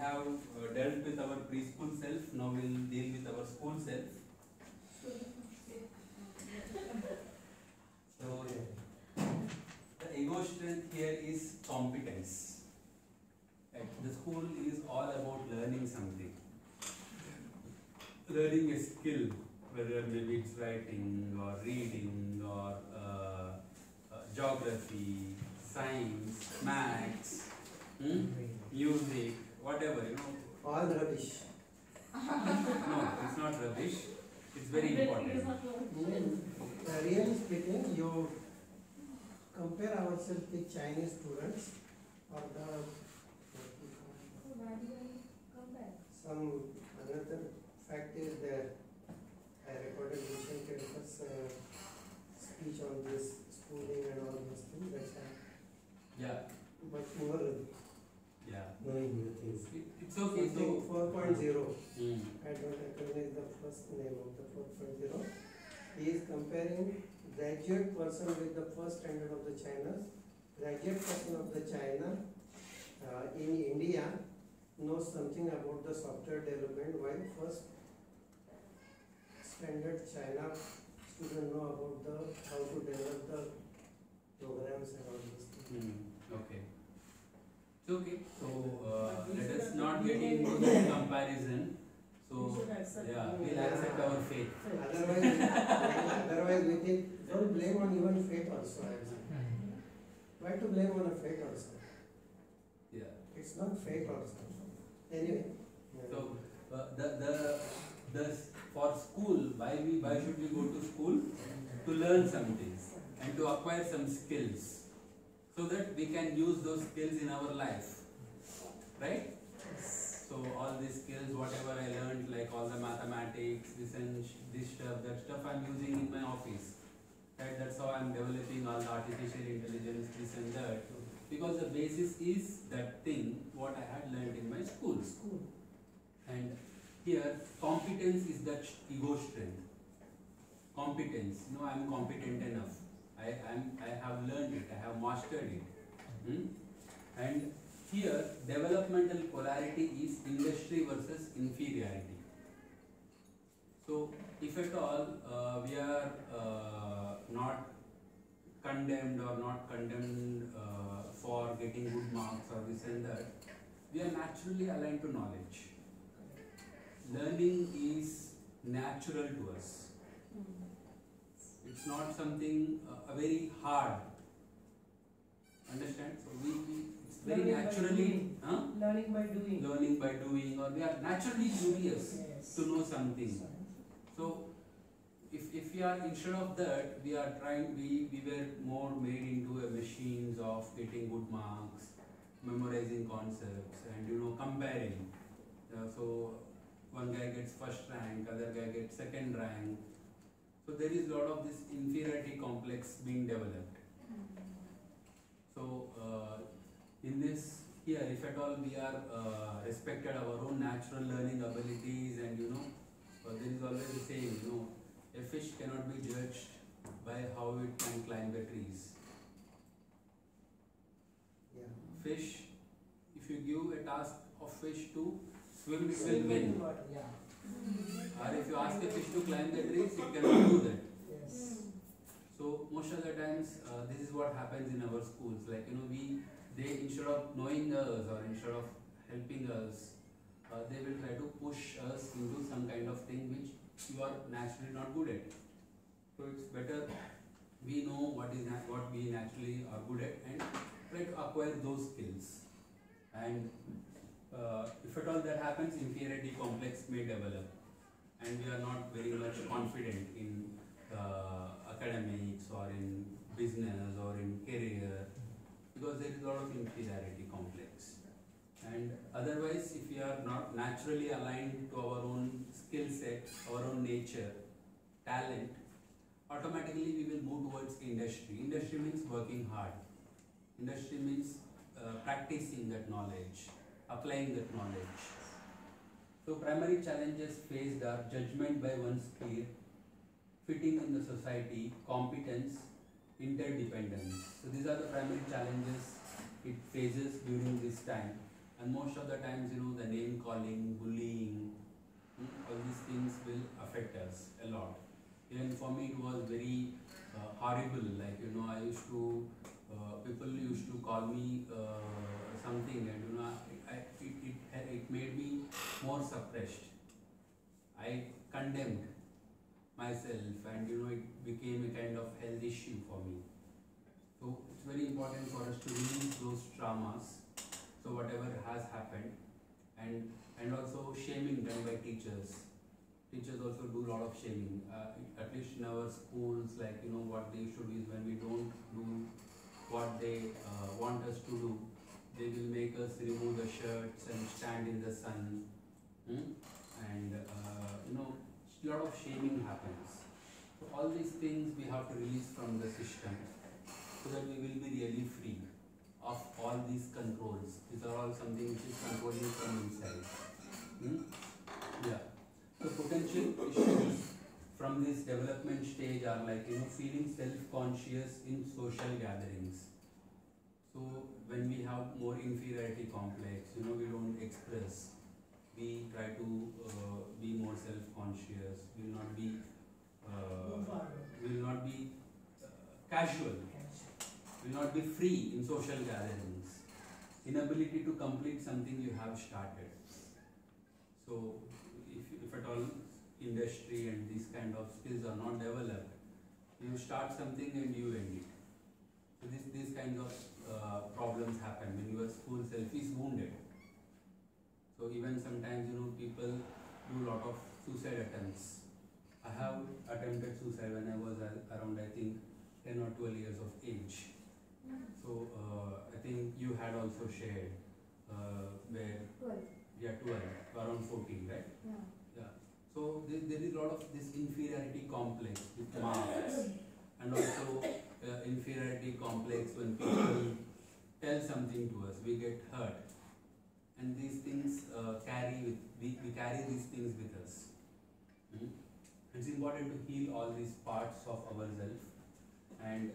have uh, dealt with our preschool self, now we'll deal with our school self. So, the ego strength here is competence. The school is all about learning something. Learning a skill, whether maybe it's writing or reading or uh, uh, geography, science, maths, hmm? music, whatever, you know. All the rubbish. No, it's not rubbish. It's very important. Uh, Really speaking, you compare ourselves with Chinese students or the some another fact is that I recorded Vishen Kedkar's uh, speech on this schooling and all those things. That's why Yeah, much more yeah. knowing the things. It, it's okay. Something So, four point zero. Hmm. I don't recognize the first name of the four point zero. He is comparing graduate person with the first standard of the China. Graduate person of the China uh, in India knows something about the software development while first standard China student know about the how to develop the programs and all these things. Hmm, okay. It's okay. So uh, let us not get into the comparison. So yeah, we'll accept our fate. Otherwise, otherwise we think, don't blame on even fate also, I am saying. Why to blame on a fate also? Yeah. It's not fate also. Anyway. So uh, the the the for school, why we why should we go to school to learn some things and to acquire some skills, so that we can use those skills in our life, right? So all these skills, whatever I learned, like all the mathematics, this and sh- this stuff, that stuff I'm using in my office. Right, that's how I'm developing all the artificial intelligence, this and that. Because the basis is that thing what I had learned in my school. School. And here, competence is that ego strength. Competence, know, I'm competent enough. I am, I have learned it. I have mastered it. Hmm? And here, developmental polarity is industry versus inferiority. So, if at all uh, we are uh, not condemned or not condemned uh, for getting good marks or this and that, we are naturally aligned to knowledge. Learning is natural to us. It's not something uh, a very hard. Understand? So we, we very Learning naturally doing. huh? Learning by doing. learning by doing, or we are naturally curious Yes. to know something. So if, if we are instead of that we are trying we, we were more made into a machines of getting good marks memorizing concepts and you know comparing Uh, so one guy gets first rank other guy gets second rank so there is a lot of this inferiority complex being developed so uh, in this here if at all we are uh, respected our own natural learning abilities and you know uh, there is always the saying you know a fish cannot be judged by how it can climb the trees Yeah. fish if you give a task of fish to swim it will win Yeah. or if you ask a fish to climb the trees it cannot do that Yes. So most of the times, uh, this is what happens in our schools. Like you know, we they instead of knowing us or instead of helping us, uh, they will try to push us into some kind of thing which you are naturally not good at. So it's better we know what is what we naturally are good at and try to acquire those skills. And uh, if at all that happens, inferiority complex may develop, and we are not very much confident in uh, academics or in business or in career because there is a lot of inferiority complex. And otherwise, if we are not naturally aligned to our own skill set, our own nature, talent, automatically we will move towards industry. Industry means working hard. Industry means uh, practicing that knowledge, applying that knowledge. So primary challenges faced are judgment by one's peer, fitting in the society, competence, interdependence. So these are the primary challenges it faces during this time. and most of the times you know the name calling bullying mm, all these things will affect us a lot even for me it was very uh, horrible like you know i used to uh, people used to call me uh, something and you know I, it, it, it made me more suppressed i condemned myself and you know it became a kind of health issue for me. So it's very important for us to release those traumas. So whatever has happened and and also shaming done by teachers. Teachers also do a lot of shaming uh, at least in our schools like you know what they should do is when we don't do what they uh, want us to do they will make us remove the shirts and stand in the sun. Hmm? and uh, you know a lot of shaming happens so all these things we have to release from the system so that we will be really free of all these controls. These are all something which is controlling from inside. Hmm? Yeah. So potential issues from this development stage are like you know feeling self-conscious in social gatherings. So when we have more inferiority complex, you know we don't express. We try to uh, be more self-conscious. We will not be. Uh, will not be uh, casual will not be free in social gatherings inability to complete something you have started so if, if at all industry and these kind of skills are not developed you start something and you end it so this, these kinds of uh, problems happen when your school self is even sometimes you know people do a lot of suicide attempts i have attempted suicide when i was around i think 10 or 12 years of age. So uh, I think you had also shared uh, where, Twelve, yeah, 12, around 14, right? yeah. So there, there is a lot of this inferiority complex with marks and also uh, inferiority complex when people tell something to us, we get hurt. And these things uh, carry with, we, we carry these things with us. Hmm? It's important to heal all these parts of ourselves and